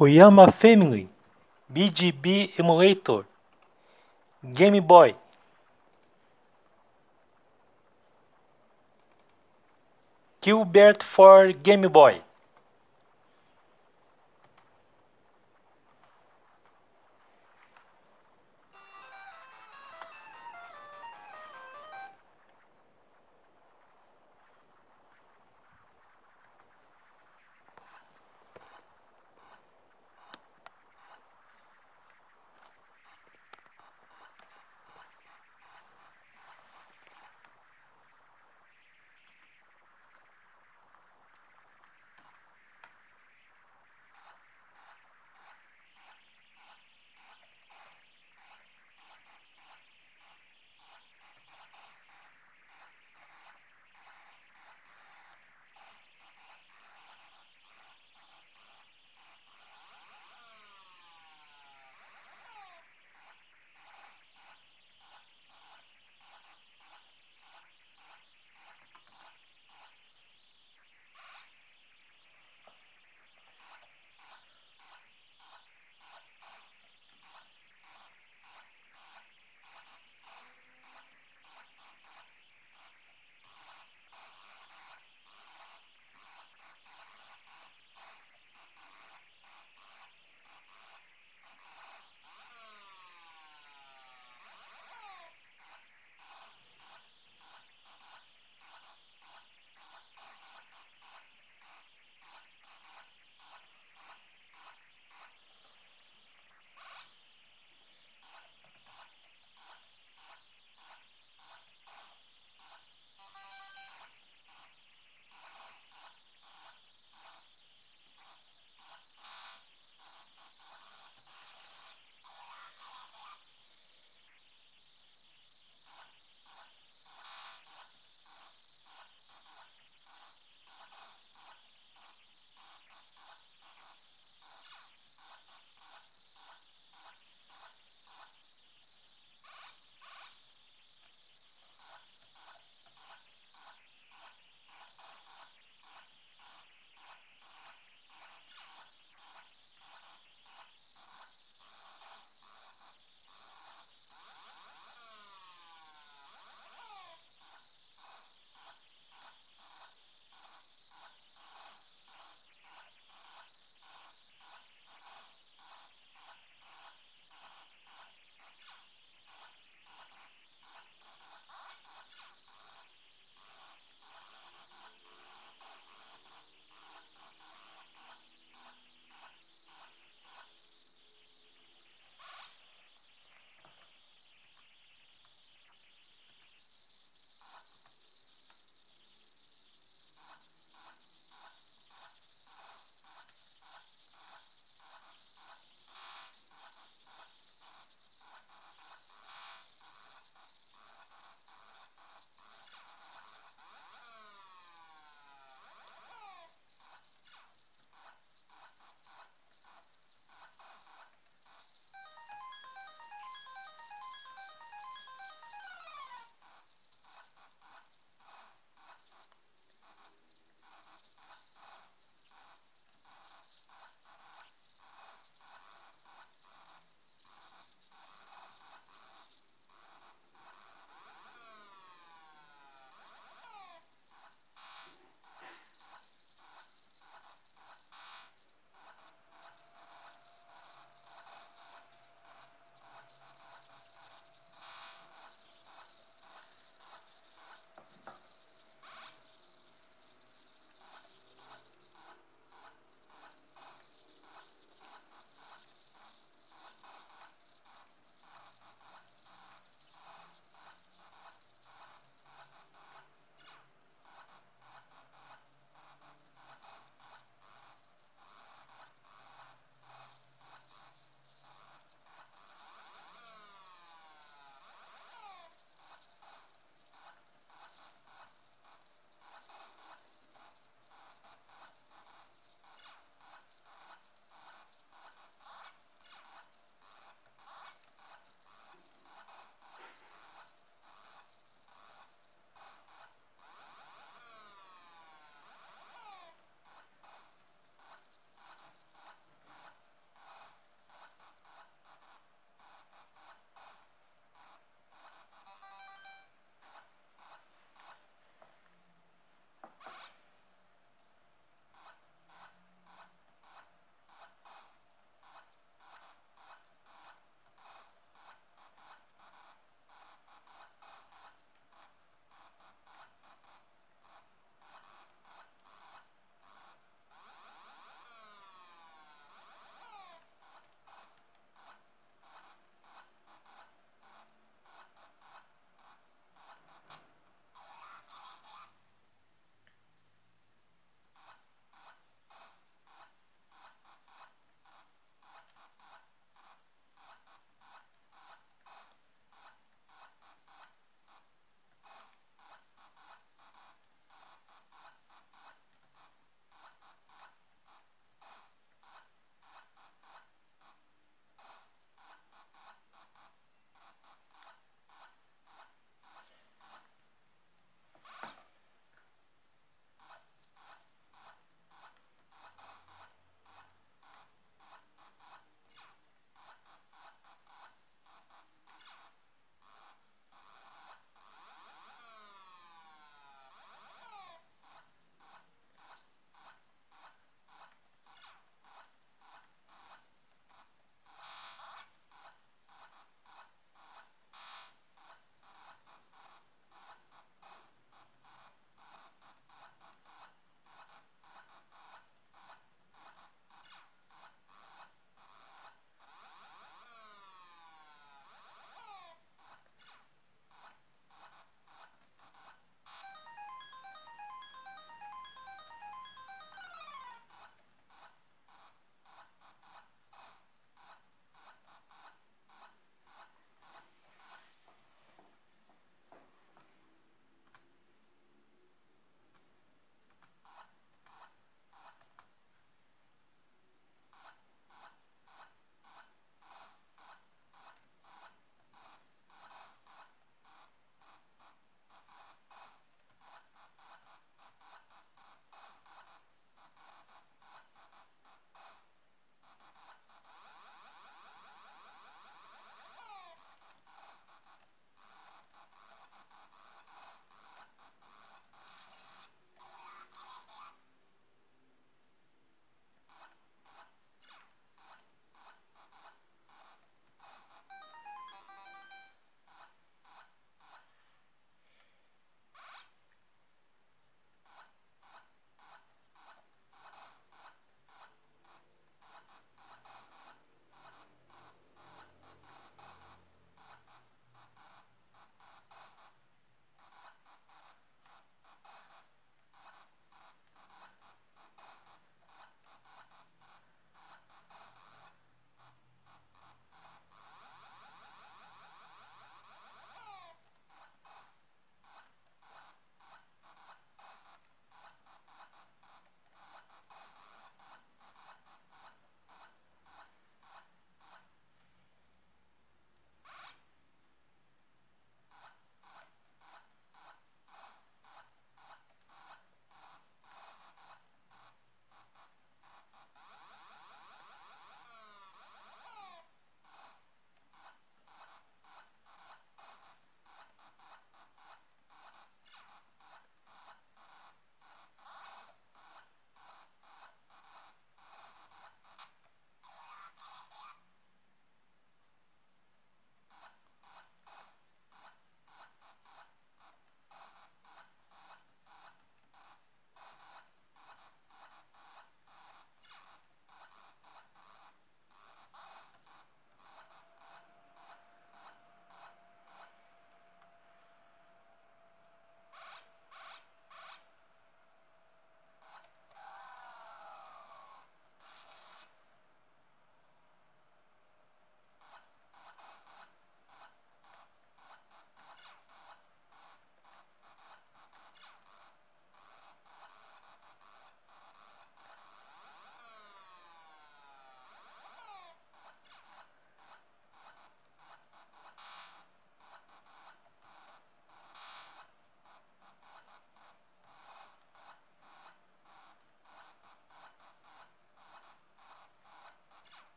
Oyama Family, BGB Emulator, Game Boy. Gilbert for Game Boy.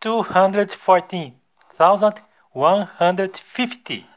214,150